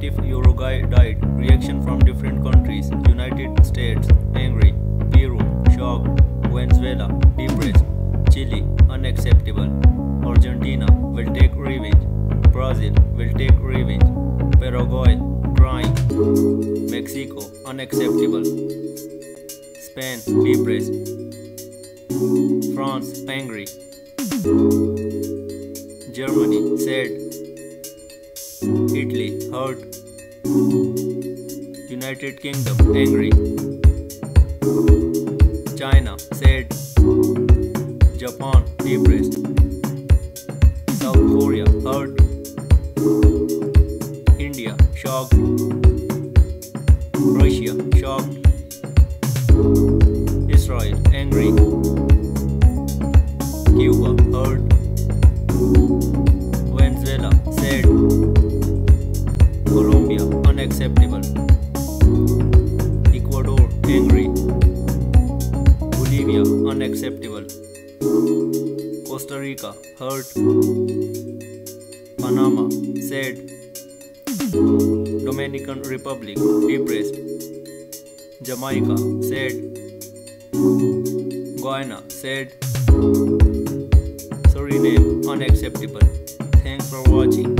If Uruguay died? Reaction from different countries. United States, angry. Peru, shocked. Venezuela, depressed. Chile, unacceptable. Argentina, will take revenge. Brazil, will take revenge. Paraguay, crying. Mexico, unacceptable. Spain, depressed. France, angry. Germany, sad. Italy, hurt. United Kingdom, angry. China, sad. Japan, depressed. South Korea, hurt. India, shocked. Russia, shocked. Israel, angry. Cuba, hurt. Colombia, unacceptable. Ecuador, angry. Bolivia, unacceptable. Costa Rica, hurt. Panama, sad. Dominican Republic, depressed. Jamaica, sad. Guyana, sad. Suriname, unacceptable. Thanks for watching.